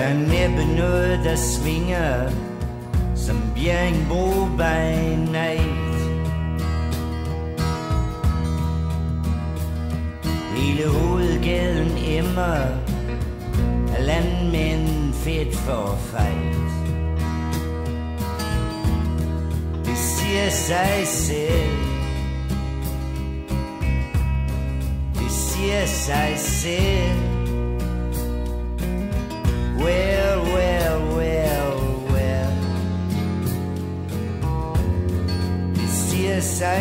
Der er næppe noget, der svinger Som Bjerringbro by night. Hele hovedgaden emmer Af landmænd fedt for fejl Det siger sig selv. Det siger sig selv.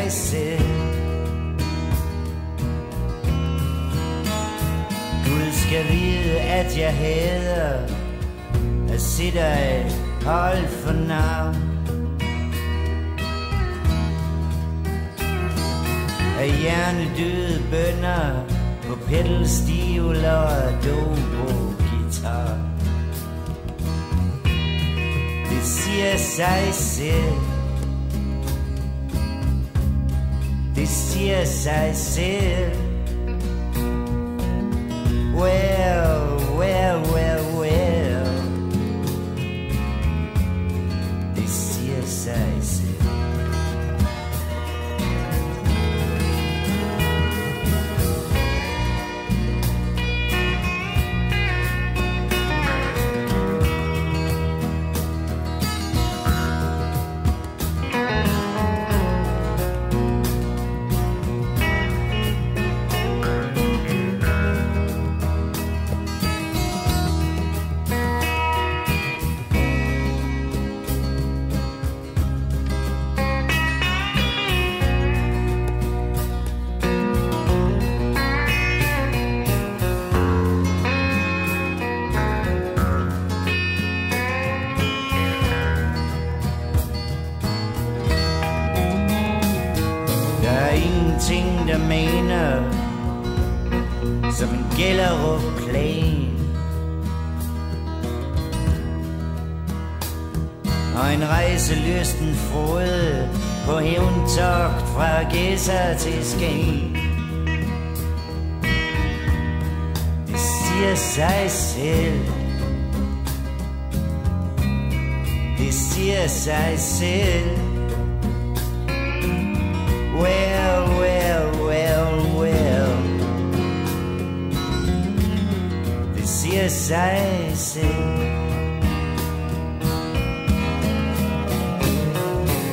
Siger sig Gud skal vide, at jeg hader At se dig hold for navn. Af hjernedøde bønder På pedalstivler og dobro guitar Det siger sig selv. Det siger sig selv Well, well, well, well. Det siger sig selv ting, der mener Som en Gellerup plan Og en rejselysten frode På hævntogt fra Gæsser til Skagen. Det siger sig selv. Det siger sig selv. Well, Det sig selv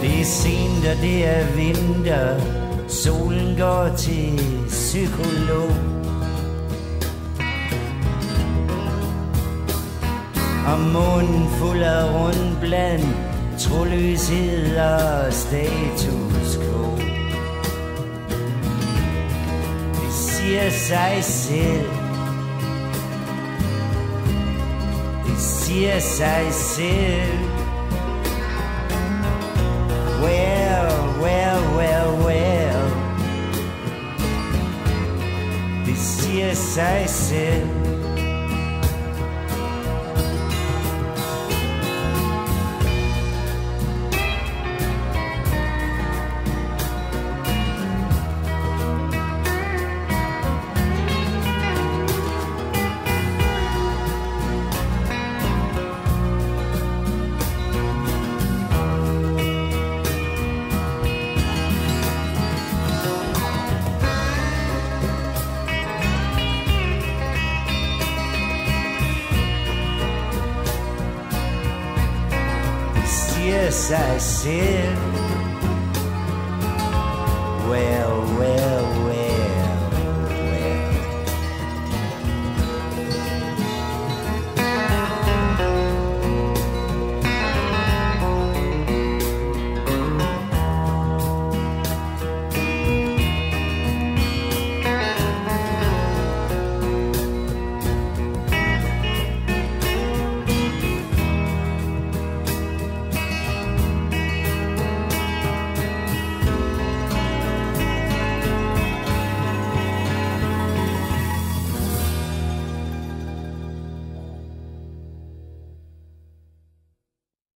Det er sent og det er vinter. Solen går til psykolog. Og munden fuld af rundt blandt Troløshed og status quo. Det siger sig selv Det siger sig selv Well, well, well, well. Det siger sig selv Det siger sig selv Well, well, well